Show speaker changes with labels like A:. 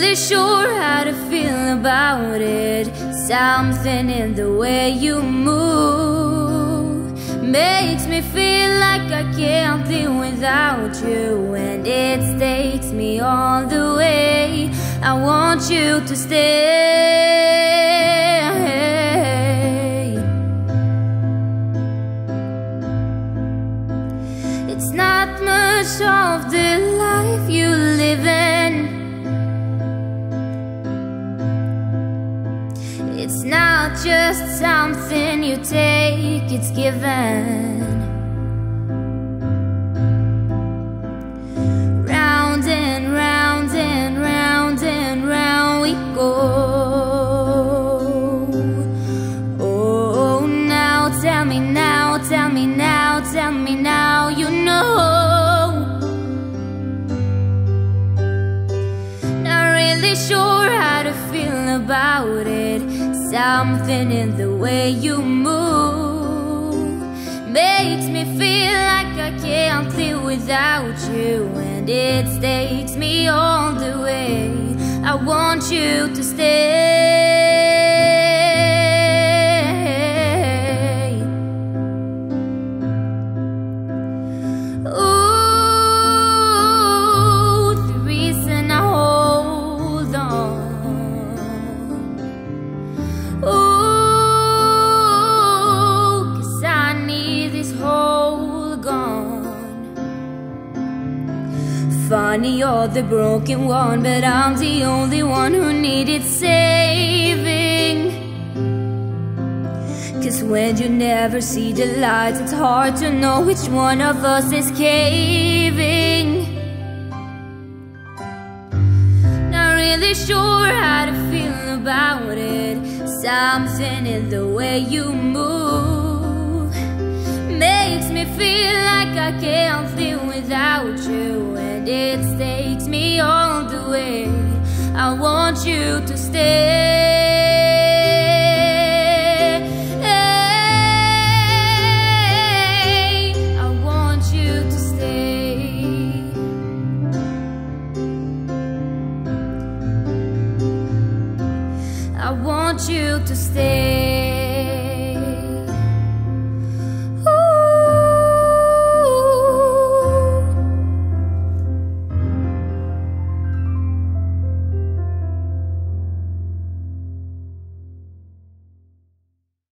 A: really sure how to feel about it. Something in the way you move makes me feel like I can't live without you, and it takes me all the way. I want you to stay. It's not much of the life you live in. Not just something you take, it's given. Round and round and round and round we go. Oh, now tell me now, tell me now, tell me now, you know. Not really sure how to feel about it. Something in the way you move makes me feel like I can't live without you, and it takes me all the way. I want you to stay. Funny, you're the broken one, but I'm the only one who needed saving. Cause when you never see the light, it's hard to know which one of us is caving. Not really sure how to feel about it. Something in the way you move makes me feel like I can't live without you, it takes me all the way. I want you to stay. I want you to stay. I want you to stay.